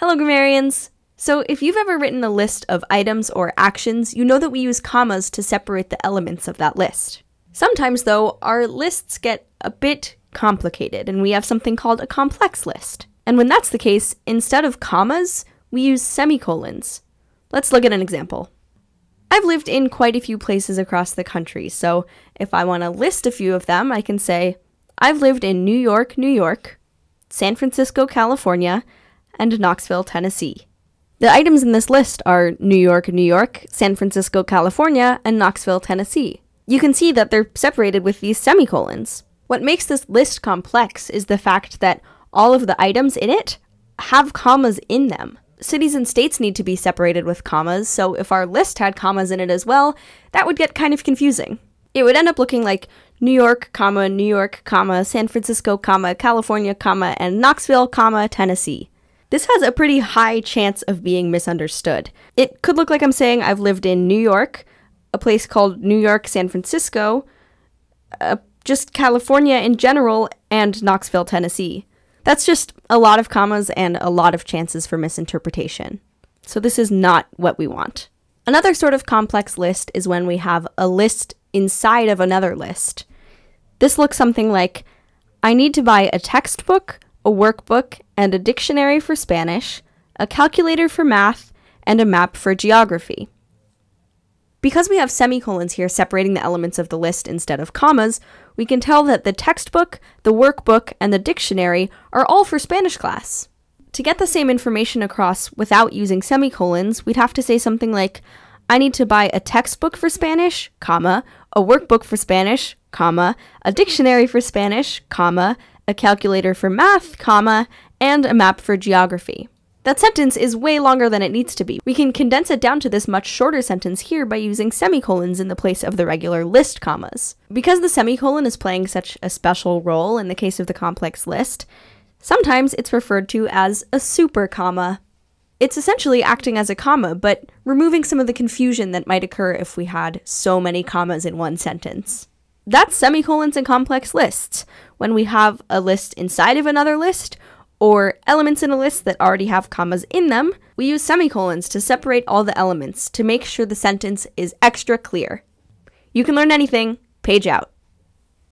Hello, grammarians! So, if you've ever written a list of items or actions, you know that we use commas to separate the elements of that list. Sometimes, though, our lists get a bit complicated and we have something called a complex list. And when that's the case, instead of commas, we use semicolons. Let's look at an example. I've lived in quite a few places across the country, so if I want to list a few of them, I can say, I've lived in New York, New York, San Francisco, California, and Knoxville, Tennessee. The items in this list are New York, New York, San Francisco, California, and Knoxville, Tennessee. You can see that they're separated with these semicolons. What makes this list complex is the fact that all of the items in it have commas in them. Cities and states need to be separated with commas, so if our list had commas in it as well, that would get kind of confusing. It would end up looking like New York, comma, New York, comma, San Francisco, comma, California, comma, and Knoxville, comma, Tennessee. This has a pretty high chance of being misunderstood. It could look like I'm saying I've lived in New York, a place called New York, San Francisco, uh, just California in general, and Knoxville, Tennessee. That's just a lot of commas and a lot of chances for misinterpretation. So this is not what we want. Another sort of complex list is when we have a list inside of another list. This looks something like I need to buy a textbook, a workbook, and a dictionary for Spanish, a calculator for math, and a map for geography. Because we have semicolons here separating the elements of the list instead of commas, we can tell that the textbook, the workbook, and the dictionary are all for Spanish class. To get the same information across without using semicolons, we'd have to say something like, I need to buy a textbook for Spanish, comma, a workbook for Spanish, comma, a dictionary for Spanish, comma, a calculator for math, comma, and a map for geography. That sentence is way longer than it needs to be. We can condense it down to this much shorter sentence here by using semicolons in the place of the regular list commas. Because the semicolon is playing such a special role in the case of the complex list, sometimes it's referred to as a super comma. It's essentially acting as a comma, but removing some of the confusion that might occur if we had so many commas in one sentence. That's semicolons in complex lists, when we have a list inside of another list, or elements in a list that already have commas in them, we use semicolons to separate all the elements to make sure the sentence is extra clear. You can learn anything, Paige out.